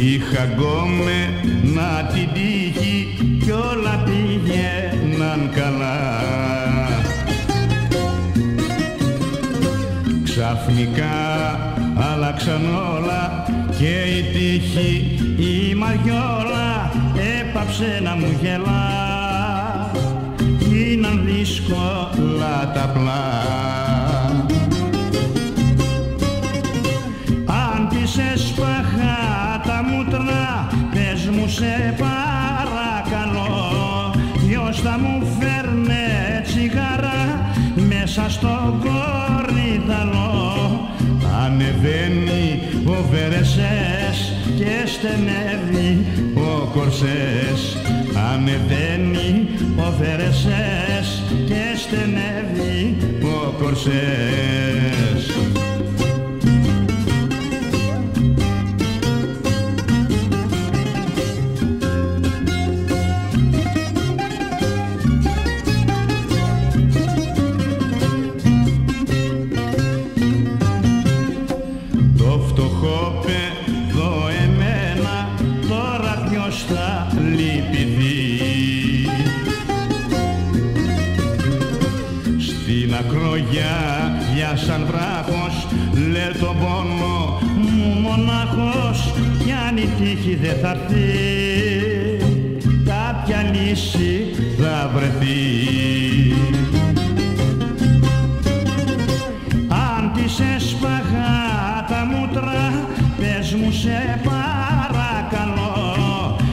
Είχα γκόμε να την τύχει κι όλα πήγαιναν καλά. Ξαφνικά άλλαξαν όλα και η τύχη η Μαριόλα έπαψε να μου γελά. Γίναν δύσκολα τα πλά αν της έσπαχα τα μούτρα πες μου σε παρακαλώ τσιγάρα μέσα στο κορνιδαλό ανεβαίνει ο Βερεσές και στενεύει ο Κορσές. Ανεβαίνει ο Βερεσές και στενεύει ο Κορσές φτωχό παιδό εμένα τώρα ποιος θα λυπηθεί. Στην ακρογιά για σαν βράχος λέ τον πόνο μου μονάχος κι αν η τύχη δεν θα έρθει κάποια λύση θα βρεθεί σε παρακαλώ.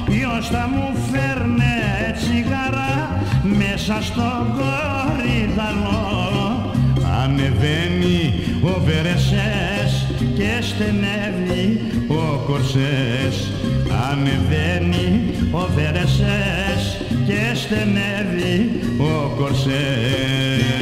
Ποιος θα μου φέρνε τσιγάρα μέσα στο κορυδαλό; Ανεβαίνει ο Βερεσές και στενεύει ο Κορσές. Ανεβαίνει ο Βερεσές και στενεύει ο Κορσές